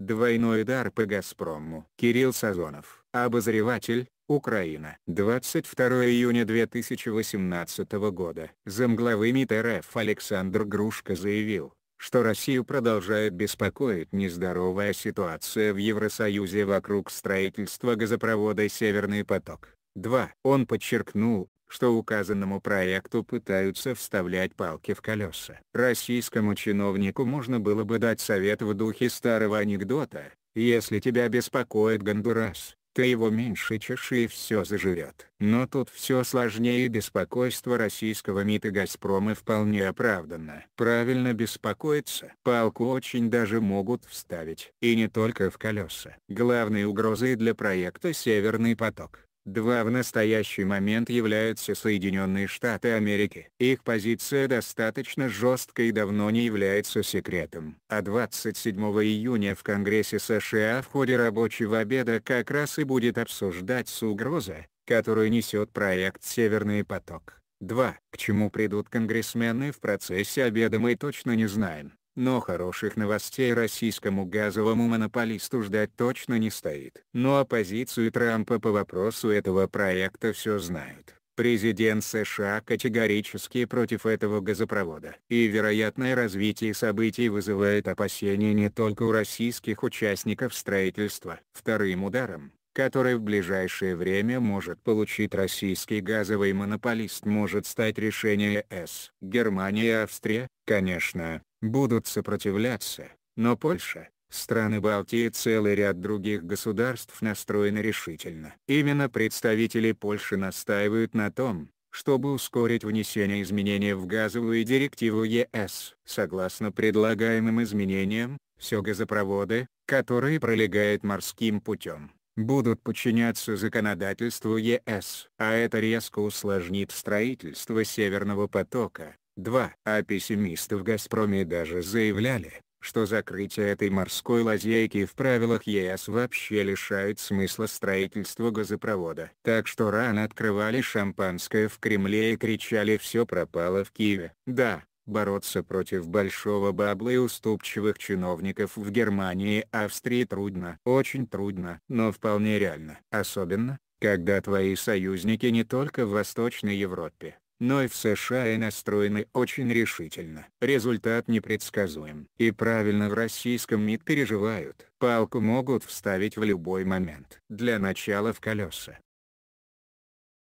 Двойной удар по «Газпрому». Кирилл Сазонов. Обозреватель. Украина. 22 июня 2018 года. Замглавы МИД РФ Александр Грушко заявил, что Россию продолжает беспокоить нездоровая ситуация в Евросоюзе вокруг строительства газопровода «Северный поток-2». Он подчеркнул, что указанному проекту пытаются вставлять палки в колеса. Российскому чиновнику можно было бы дать совет в духе старого анекдота, если тебя беспокоит Гондурас, ты его меньше чеши и все заживет. Но тут все сложнее и беспокойство российского МИД и Газпрома вполне оправданно. Правильно беспокоиться. Палку очень даже могут вставить. И не только в колеса. Главной угрозой для проекта «Северный поток» Два в настоящий момент являются Соединенные Штаты Америки. Их позиция достаточно жесткая и давно не является секретом. А 27 июня в Конгрессе США в ходе рабочего обеда как раз и будет обсуждаться угроза, которую несет проект «Северный поток». 2. К чему придут конгрессмены в процессе обеда мы точно не знаем. Но хороших новостей российскому газовому монополисту ждать точно не стоит. Но оппозицию Трампа по вопросу этого проекта все знают. Президент США категорически против этого газопровода. И вероятное развитие событий вызывает опасения не только у российских участников строительства. Вторым ударом, который в ближайшее время может получить российский газовый монополист может стать решение ЕС. Германия и Австрия, конечно, будут сопротивляться, но Польша, страны Балтии и целый ряд других государств настроены решительно. Именно представители Польши настаивают на том, чтобы ускорить внесение изменений в газовую директиву ЕС. Согласно предлагаемым изменениям, все газопроводы, которые пролегают морским путем, будут подчиняться законодательству ЕС, а это резко усложнит строительство Северного потока. 2. А пессимисты в «Газпроме» даже заявляли, что закрытие этой морской лазейки в правилах ЕС вообще лишает смысла строительства газопровода. Так что рано открывали шампанское в Кремле и кричали «все пропало в Киеве». Да, бороться против большого бабла и уступчивых чиновников в Германии и Австрии трудно. Очень трудно, но вполне реально. Особенно, когда твои союзники не только в Восточной Европе, но и в США и настроены очень решительно. Результат непредсказуем. И правильно в российском МИД переживают. Палку могут вставить в любой момент. Для начала в колеса.